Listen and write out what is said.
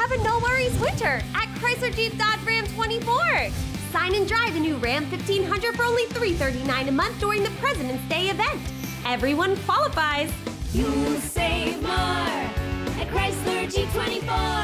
have a no worries winter at Chrysler Jeep Dodge Ram 24. Sign and drive the new Ram 1500 for only $339 a month during the President's Day event. Everyone qualifies. You save more at Chrysler Jeep 24.